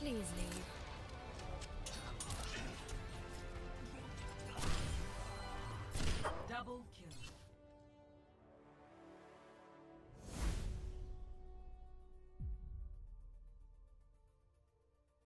Please leave. Double kill.